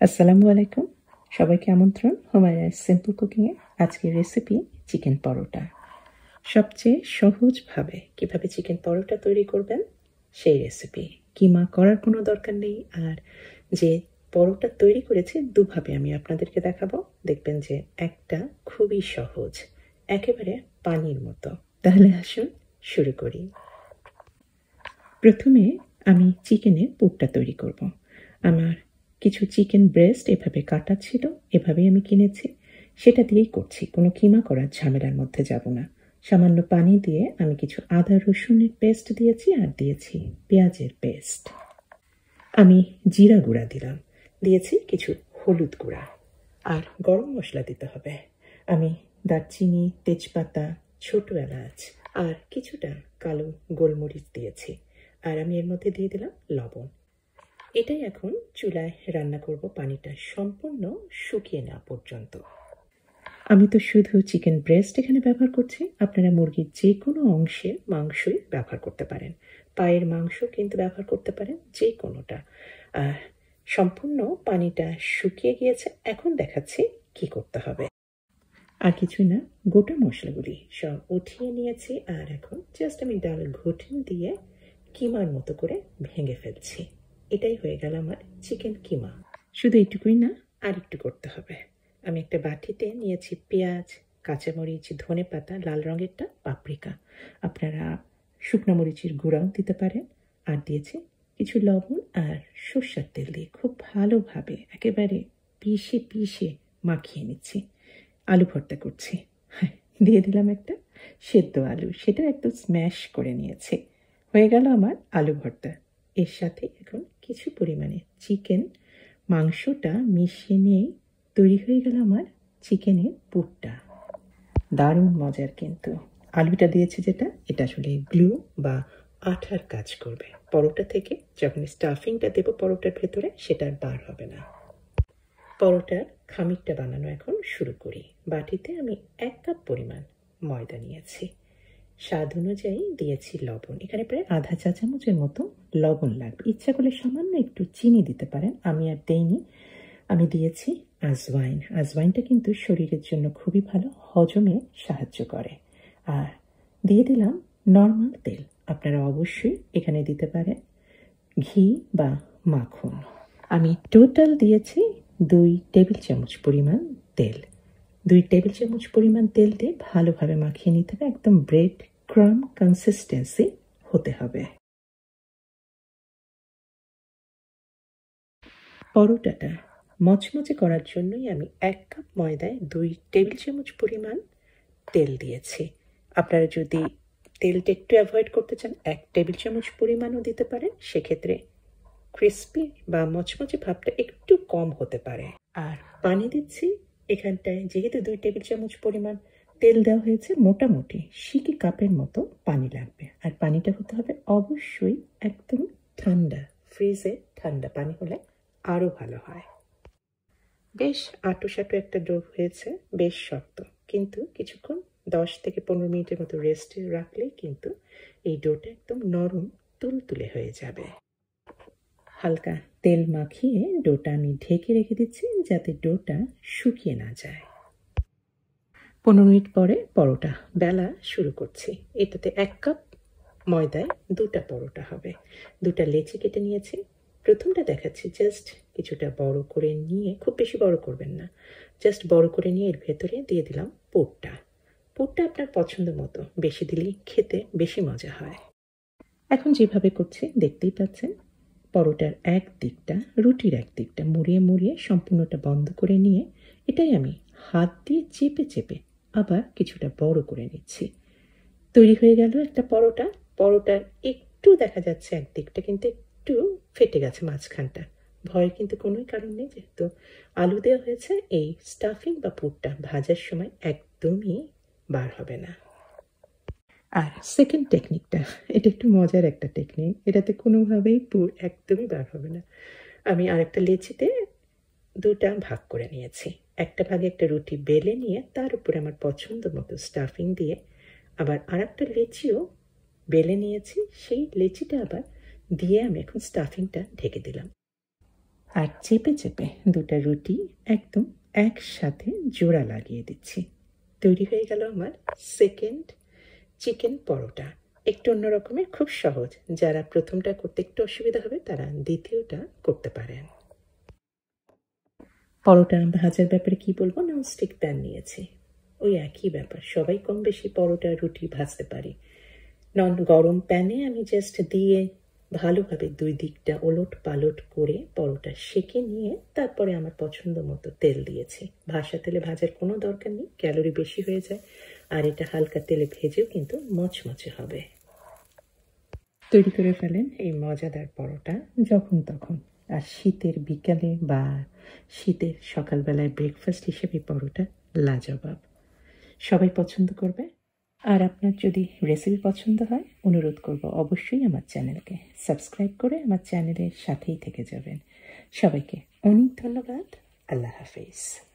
আসসালামু আলাইকুম। সবাইকে আমন্ত্রণ হোমায়রার সিম্পল কুকিংয়ে আজকের রেসিপি চিকেন পরোটা। সবচেয়ে সহজভাবে কীভাবে চিকেন পরোটা তৈরি করবেন সেই রেসিপি কিমা করার কোনো দরকার নেই। আর যে পরোটা তৈরি করেছি দুভাবে আমি আপনাদেরকে দেখাবো। দেখবেন যে একটা খুবই সহজ, একেবারে পানির মতো। তাহলে আসুন শুরু করি। প্রথমে আমি চিকেনের পুরটা তৈরি করব। আমার কিছু চিকেন ব্রেস্ট এভাবে কাটা ছিল, এভাবেই আমি কিনেছি। সেটা দিয়েই করছি, কোনো কিমা করার ঝামেলার মধ্যে যাব না। সামান্য পানি দিয়ে আমি কিছু আদা রসুনের পেস্ট দিয়েছি আর দিয়েছি পেঁয়াজের পেস্ট আমি জিরা গুঁড়া দিলাম, দিয়েছি কিছু হলুদ গুঁড়া। আর গরম মশলা দিতে হবে। আমি দারচিনি, তেজপাতা, ছোট এলাচ আর কিছুটা কালো গোলমরিচ দিয়েছি। আর আমি এর মধ্যে দিয়ে দিলাম লবণ। এটাই এখন চুলায় রান্না করব পানিটা সম্পূর্ণ শুকিয়ে না পর্যন্ত। আমি তো শুধু চিকেন ব্রেস্ট এখানে ব্যবহার করছি। আপনারা মুরগির যে কোনো অংশের মাংসই ব্যবহার করতে পারেন। পায়ের মাংস কিন্তু ব্যবহার করতে পারেন যে কোনোটা সম্পূর্ণ পানিটা শুকিয়ে গিয়েছে। এখন দেখাচ্ছি কি করতে হবে। আর কিছু না, গোটা মশলাগুলি সব উঠিয়ে নিয়েছি। আর এখন জাস্ট আমি ডাল ঘুটন দিয়ে কিমার মতো করে ভেঙে ফেলছি। এটাই হয়ে গেল আমার চিকেন কিমা। শুধু এইটুকুই না? আর একটু করতে হবে। আমি একটা বাটিতে নিয়েছি পেঁয়াজ কাঁচামরিচ ধনে পাতা লাল রঙেরটা পাপরিকা। আপনারা শুকনো মরিচের গুঁড়াও দিতে পারেন আর দিয়েছি কিছু লবণ আর সর্ষার তেল দিয়ে খুব ভালোভাবে একেবারে পিষে পিষে মাখিয়ে নিচ্ছি। আলু ভর্তা করছি। হ্যাঁ দিয়ে দিলাম একটা সেদ্ধ আলু। সেটা একটু স্ম্যাশ করে নিয়েছে। হয়ে গেল আমার আলু ভর্তা। এর সাথে এখন কিছু পরিমাণে। চিকেন মাংসটা মিশিয়ে নিয়েই তৈরি হয়ে গেল আমার চিকেনের পুরটা। দারুণ মজার কিন্তু। আলুটা দিয়েছে যেটা, এটা আসলে গ্লু বা আঠার কাজ করবে। পরোটা থেকে যখন স্টাফিংটা দেবো পরোটার ভেতরে, সেটা আর বার হবে না। পরোটার খামিরটা বানানো এখন শুরু করি। বাটিতে আমি এক কাপ পরিমাণ ময়দা নিয়েছি। স্বাদ অনুযায়ী দিয়েছি লবণ। এখানে প্রায় আধা চা চামচের মতো লবণ লাগবে। ইচ্ছা করলে সামান্য একটু চিনি দিতে পারেন। আমি আর দেইনি। আমি দিয়েছি আজওয়াইন। আজওয়াইনটা কিন্তু শরীরের জন্য খুবই ভালো, হজমে সাহায্য করে। আর দিয়ে দিলাম নর্মাল তেল। আপনারা অবশ্যই এখানে দিতে পারেন ঘি বা মাখন। আমি টোটাল দিয়েছি দুই টেবিল চামচ পরিমাণ তেল। দুই টেবিল চামচ পরিমাণ তেল দিয়ে ভালোভাবে মাখিয়ে নিতে হবে। একদম ব্রেড ক্রাম কনসিস্টেন্সি হতে হবে। পরোটাটা মচমচে করার জন্যই আমি এক কাপ ময়দায় দুই টেবিল চামচ পরিমাণ তেল দিয়েছি। আপনারা যদি তেলটা একটু অ্যাভয়েড করতে চান, এক টেবিল চামচ পরিমাণও দিতে পারেন। সেক্ষেত্রে ক্রিস্পি বা মচমচে ভাবটা একটু কম হতে পারে। আর পানি দিচ্ছি এখানটায় যেহেতু দুই টেবিল চামচ পরিমাণ তেল দেওয়া হয়েছে, মোটামুটি সিকি কাপের মতো পানি লাগবে। আর পানিটা হতে হবে অবশ্যই একদম ঠান্ডা, ফ্রিজে ঠান্ডা পানি হলে আরও ভালো হয়। বেশ আটো সাটো একটা ডো হয়েছে, বেশ শক্ত। কিন্তু কিছুক্ষণ দশ থেকে পনেরো মিনিটের মতো রেস্টে রাখলেই কিন্তু এই ডোটা একদম নরম, তুলতুলে হয়ে যাবে। হালকা তেল মাখিয়ে ডোটা আমি ঢেকে রেখে দিচ্ছি যাতে ডোটা শুকিয়ে না যায়। পনেরো মিনিট পরে পরোটা বেলা শুরু করছি। এটাতে এক কাপ ময়দায় দুটা পরোটা হবে। দুটা লেচি কেটে নিয়েছি। প্রথমটা দেখাচ্ছি, জাস্ট কিছুটা বড় করে নিয়ে, খুব বেশি বড় করবেন না, জাস্ট বড় করে নিয়ে এর ভেতরে দিয়ে দিলাম পোটটা পোটটা আপনার পছন্দ মতো, বেশি দিলেই খেতে বেশি মজা হয়। এখন যেভাবে করছি, দেখতেই পাচ্ছেন পরোটার এক দিকটা, রুটির এক দিকটা মুড়িয়ে মুড়িয়ে সম্পূর্ণটা বন্ধ করে নিয়ে এটাই আমি হাত দিয়ে চেপে চেপে আবার কিছুটা বড় করে নিচ্ছি। তৈরি হয়ে গেল একটা পরোটা। পরোটার একটু দেখা যাচ্ছে একদিকটা কিন্তু একটু ফেটে গেছে মাঝখানটা। ভয়ের কিন্তু কোনোই কারণ নেই যেহেতু আলু দেওয়া হয়েছে, এই স্টাফিং বা পুরটা ভাজার সময় একদমই বার হবে না। আর সেকেন্ড টেকনিকটা এটা একটু মজার একটা টেকনিক এটাতে কোনোভাবেই পুর একদমই বার হবে না। আমি আরেকটা লেচিতে দুটা ভাগ করে নিয়েছি। একটা ভাগে একটা রুটি বেলে নিয়ে তার উপরে আমার পছন্দ মতো স্টাফিং দিয়ে আবার আর একটা লেচিও বেলে নিয়েছি, সেই লেচিটা আবার দিয়ে আমি এখন স্টাফিংটা ঢেকে দিলাম। আর চেপে চেপে দুটা রুটি একদম একসাথে জোড়া লাগিয়ে দিচ্ছি। তৈরি হয়ে গেল আমার সেকেন্ড চিকেন পরোটা। একটু অন্য রকমের, খুব সহজ। যারা প্রথমটা করতে একটু অসুবিধা হবে, তারা দ্বিতীয়টা করতে পারেন। পরোটা ভাজার ব্যাপারে কি বলব? ননস্টিক প্যান নিয়েছি। ওই একই ব্যাপার। সবাই কম বেশি পরোটা, রুটি ভাজতে পারি। নন, গরম প্যানে আমি জাস্ট দিয়ে ভালোভাবে দুই দিকটা ওলট পালট করে পরোটা সেকে নিয়ে তারপরে আমার পছন্দ মতো তেল দিয়েছি। ভাসা তেলে ভাজার কোনো দরকার নেই, ক্যালোরি বেশি হয়ে যায়। আর এটা হালকা তেলে ভেজেও কিন্তু মচমচে হবে। তৈরি করে ফেলেন এই মজাদার পরোটা যখন তখন। আর শীতের বিকালে বা শীতের সকালবেলায় ব্রেকফাস্ট হিসেবে পরোটা লাজবাব। সবাই পছন্দ করবে। আর আপনার যদি রেসিপি পছন্দ হয়, অনুরোধ করব অবশ্যই আমার চ্যানেলকে সাবস্ক্রাইব করে আমার চ্যানেলের সাথেই থেকে যাবেন। সবাইকে অনেক ধন্যবাদ। আল্লাহ হাফিজ।